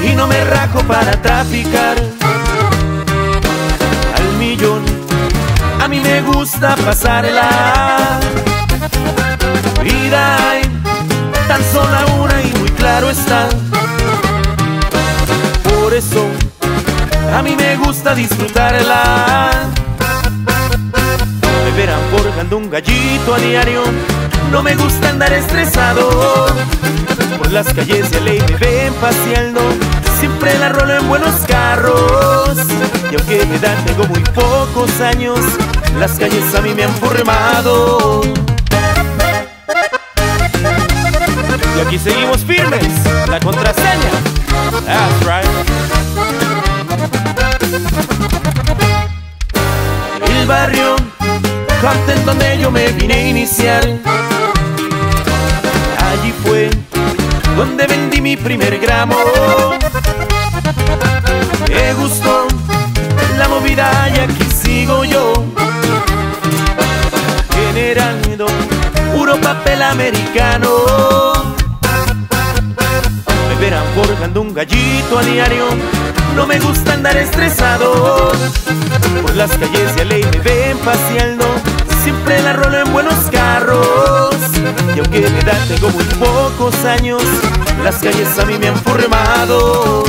y no me rajo para traficar al millón. A mí me gusta pasarla. Vida hay tan sola una y muy claro está. Por eso a mí me gusta disfrutarla. Me verán forjando un gallito a diario. No me gusta andar estresado las calles de ley me ven paseando. Siempre la rolo en buenos carros. Y aunque me dan tengo muy pocos años, las calles a mí me han formado. Y aquí seguimos firmes, la contraseña. That's right. El barrio, en donde yo me vine a iniciar. Donde vendí mi primer gramo. Me gustó la movida y aquí sigo yo. Generando puro papel americano. Me verán forjando un gallito a diario. No me gusta andar estresado. Por las calles de ley me ven paseando. Siempre la rolo en buenos carros. Edad tengo muy pocos años, las calles a mí me han formado.